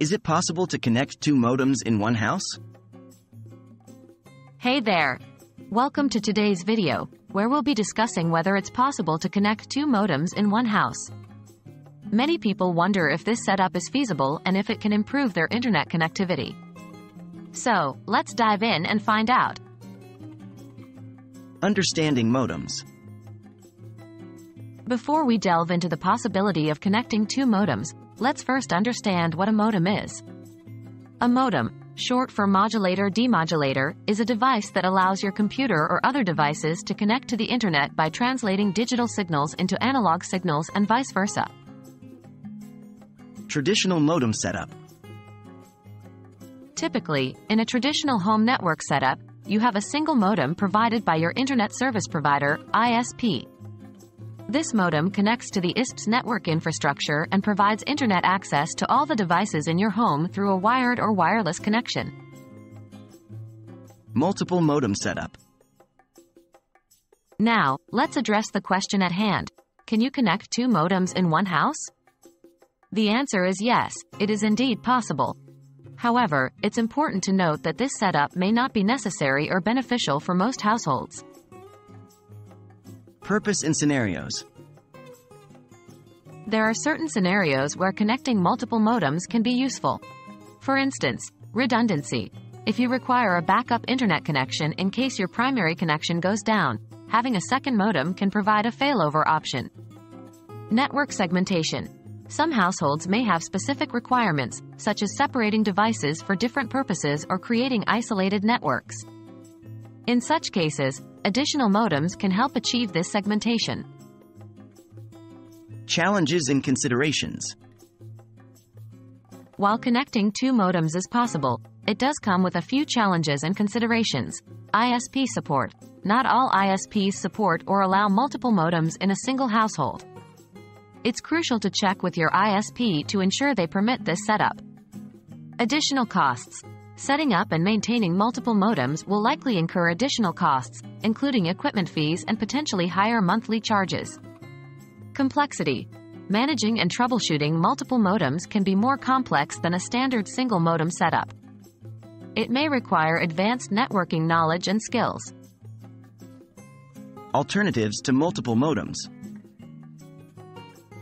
Is it possible to connect two modems in one house? Hey there! Welcome to today's video, where we'll be discussing whether it's possible to connect two modems in one house. Many people wonder if this setup is feasible and if it can improve their internet connectivity. So, let's dive in and find out. Understanding modems. Before we delve into the possibility of connecting two modems, let's first understand what a modem is. A modem, short for modulator demodulator, is a device that allows your computer or other devices to connect to the internet by translating digital signals into analog signals and vice versa. Traditional modem setup. Typically, in a traditional home network setup, you have a single modem provided by your Internet Service Provider, ISP. This modem connects to the ISP's network infrastructure and provides internet access to all the devices in your home through a wired or wireless connection. Multiple modem setup. Now, let's address the question at hand. Can you connect two modems in one house? The answer is yes, it is indeed possible. However, it's important to note that this setup may not be necessary or beneficial for most households. Purpose and scenarios. There are certain scenarios where connecting multiple modems can be useful. For instance, redundancy. If you require a backup internet connection in case your primary connection goes down, having a second modem can provide a failover option. Network segmentation. Some households may have specific requirements, such as separating devices for different purposes or creating isolated networks. In such cases, additional modems can help achieve this segmentation. Challenges and considerations. While connecting two modems is possible, it does come with a few challenges and considerations. ISP support. Not all ISPs support or allow multiple modems in a single household. It's crucial to check with your ISP to ensure they permit this setup. Additional costs. Setting up and maintaining multiple modems will likely incur additional costs, including equipment fees and potentially higher monthly charges. Complexity. Managing and troubleshooting multiple modems can be more complex than a standard single modem setup. It may require advanced networking knowledge and skills. Alternatives to multiple modems.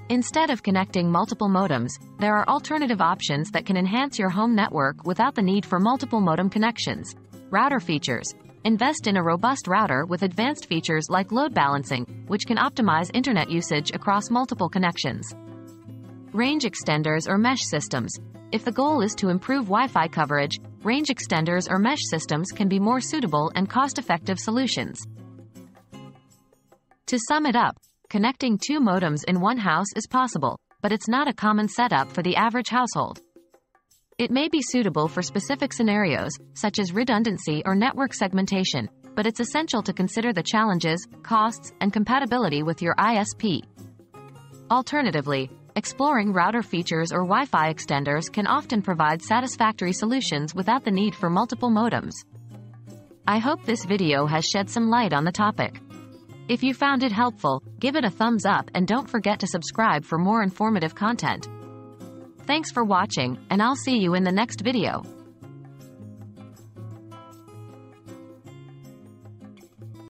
Instead of connecting multiple modems, there are alternative options that can enhance your home network without the need for multiple modem connections. Router features. Invest in a robust router with advanced features like load balancing, which can optimize internet usage across multiple connections. Range extenders or mesh systems. If the goal is to improve Wi-Fi coverage, range extenders or mesh systems can be more suitable and cost-effective solutions. To sum it up, Connecting two modems in one house is possible, but it's not a common setup for the average household. It may be suitable for specific scenarios, such as redundancy or network segmentation, but it's essential to consider the challenges, costs, and compatibility with your ISP. Alternatively, exploring router features or Wi-Fi extenders can often provide satisfactory solutions without the need for multiple modems. I hope this video has shed some light on the topic. If you found it helpful, give it a thumbs up and don't forget to subscribe for more informative content. Thanks for watching, and I'll see you in the next video.